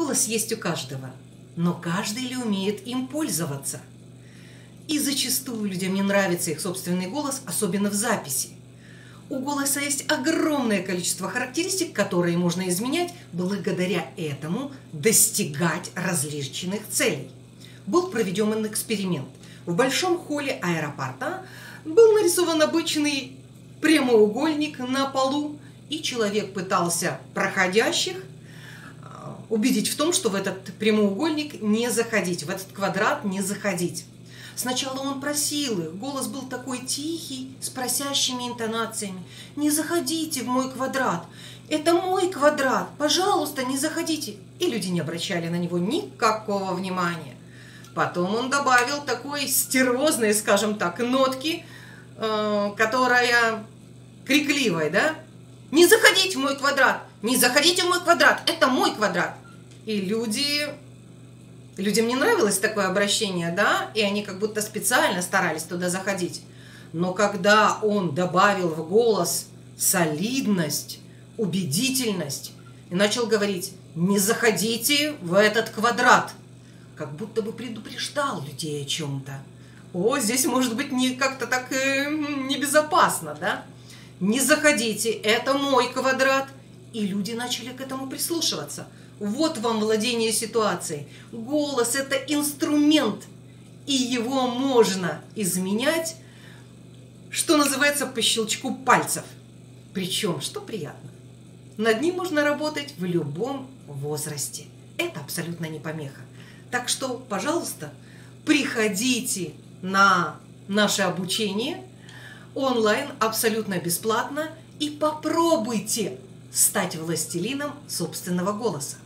Голос есть у каждого, но каждый ли умеет им пользоваться? И зачастую людям не нравится их собственный голос, особенно в записи. У голоса есть огромное количество характеристик, которые можно изменять, благодаря этому достигать различных целей. Был проведен эксперимент. В большом холле аэропорта был нарисован обычный прямоугольник на полу, и человек пытался проходящих убедить в том, что в этот прямоугольник не заходить, в этот квадрат не заходить. Сначала он просил их, голос был такой тихий, с просящими интонациями. «Не заходите в мой квадрат! Это мой квадрат! Пожалуйста, не заходите!» И люди не обращали на него никакого внимания. Потом он добавил такой стервозной, скажем так, нотки, э, которая крикливая, да? «Не заходите в мой квадрат! Не заходите в мой квадрат! Это мой квадрат!» И люди Людям не нравилось такое обращение, да, и они как будто специально старались туда заходить. Но когда он добавил в голос солидность, убедительность и начал говорить «не заходите в этот квадрат», как будто бы предупреждал людей о чем-то. О, здесь может быть не как-то так э, небезопасно, да? Не заходите, это мой квадрат. И люди начали к этому прислушиваться – вот вам владение ситуацией. Голос – это инструмент, и его можно изменять, что называется, по щелчку пальцев. Причем, что приятно, над ним можно работать в любом возрасте. Это абсолютно не помеха. Так что, пожалуйста, приходите на наше обучение онлайн абсолютно бесплатно и попробуйте стать властелином собственного голоса.